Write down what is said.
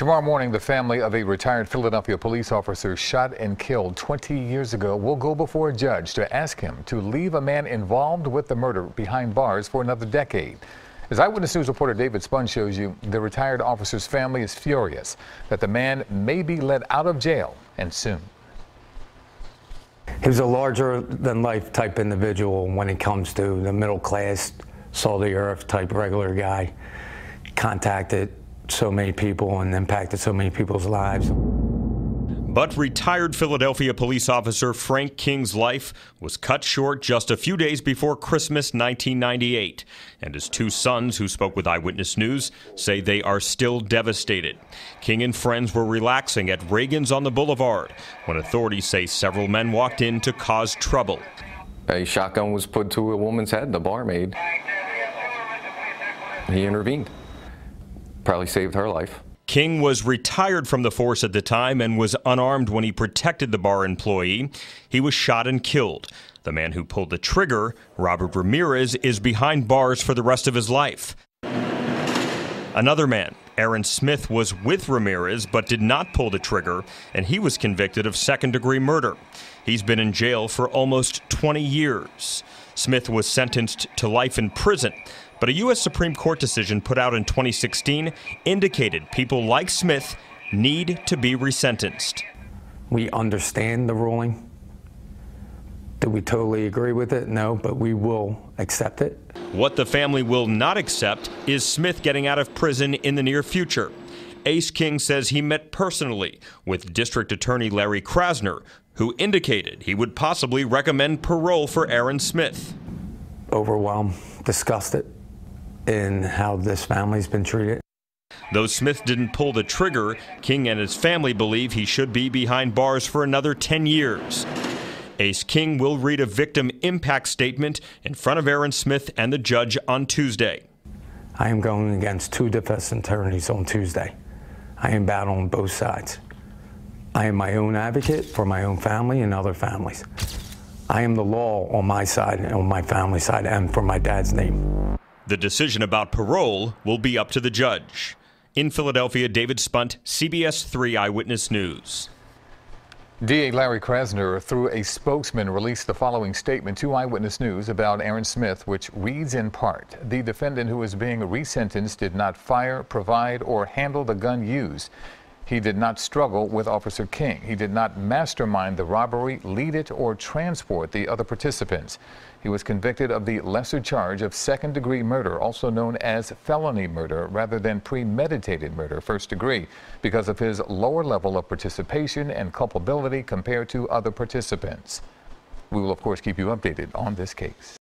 Tomorrow morning, the family of a retired Philadelphia police officer shot and killed 20 years ago will go before a judge to ask him to leave a man involved with the murder behind bars for another decade. As Eyewitness News reporter David Spunt shows you, the retired officer's family is furious that the man may be let out of jail and soon. He was a larger than life type individual when it comes to the middle class, saw the earth type regular guy. Contacted so many people and impacted so many people's lives. But retired Philadelphia police officer Frank King's life was cut short just a few days before Christmas 1998. And his two sons, who spoke with Eyewitness News, say they are still devastated. King and friends were relaxing at Reagan's on the boulevard when authorities say several men walked in to cause trouble. A shotgun was put to a woman's head, the barmaid. He intervened probably saved her life. King was retired from the force at the time and was unarmed when he protected the bar employee. He was shot and killed. The man who pulled the trigger, Robert Ramirez, is behind bars for the rest of his life. Another man, Aaron Smith, was with Ramirez but did not pull the trigger, and he was convicted of second degree murder. He's been in jail for almost 20 years. Smith was sentenced to life in prison, but a U.S. Supreme Court decision put out in 2016 indicated people like Smith need to be resentenced. We understand the ruling. Do we totally agree with it? No, but we will accept it. What the family will not accept is Smith getting out of prison in the near future. Ace King says he met personally with District Attorney Larry Krasner, who indicated he would possibly recommend parole for Aaron Smith. Overwhelmed, disgusted in how this family's been treated. Though Smith didn't pull the trigger, King and his family believe he should be behind bars for another 10 years. Ace King will read a victim impact statement in front of Aaron Smith and the judge on Tuesday. I am going against two defense attorneys on Tuesday. I am battling on both sides. I am my own advocate for my own family and other families. I am the law on my side and on my family side and for my dad's name. The decision about parole will be up to the judge. In Philadelphia, David Spunt, CBS 3 Eyewitness News. DA Larry Krasner, through a spokesman, released the following statement to Eyewitness News about Aaron Smith, which reads in part The defendant who is being resentenced did not fire, provide, or handle the gun used. He did not struggle with Officer King. He did not mastermind the robbery, lead it, or transport the other participants. He was convicted of the lesser charge of second degree murder, also known as felony murder, rather than premeditated murder, first degree, because of his lower level of participation and culpability compared to other participants. We will, of course, keep you updated on this case.